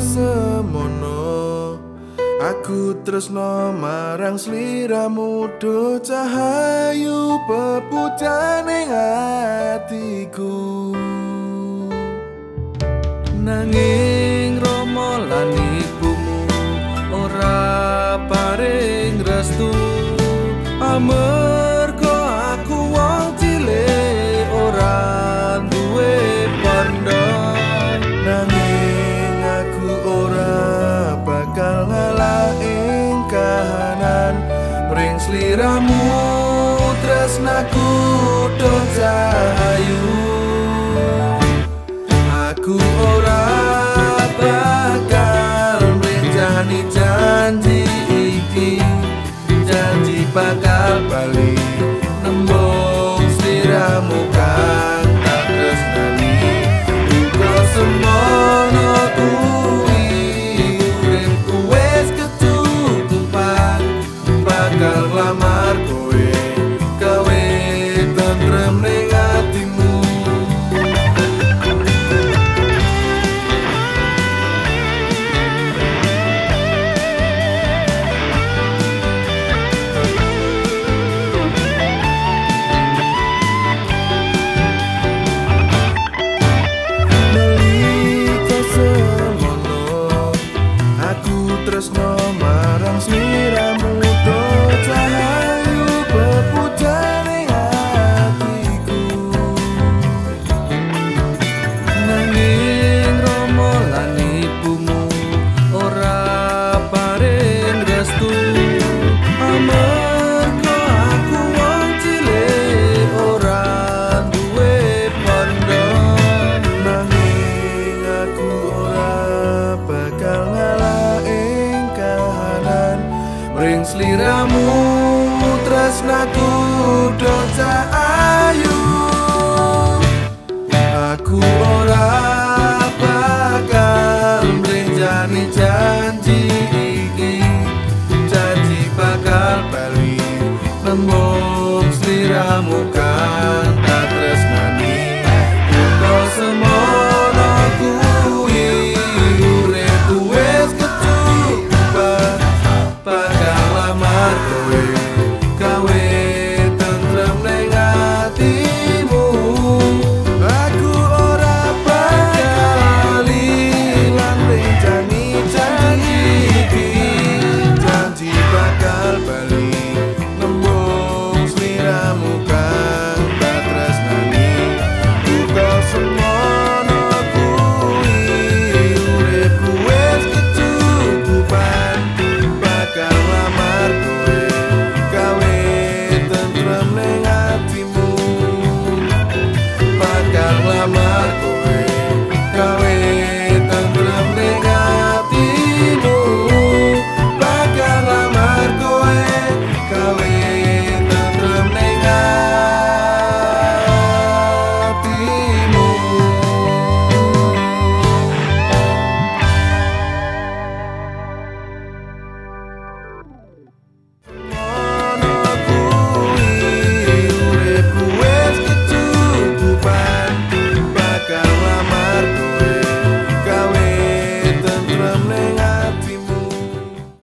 semono. Aku tresno marang sliramu do cahayu pepucaning atiku. Nanging romo lan ibumu ora paring restu. Amun Allah ing kahanan. Ring sliramu tresnaku don cahayu. Aku ora bakal merencani janji iki. Janji bakal balik. clamar por sliramu tresnaku dojak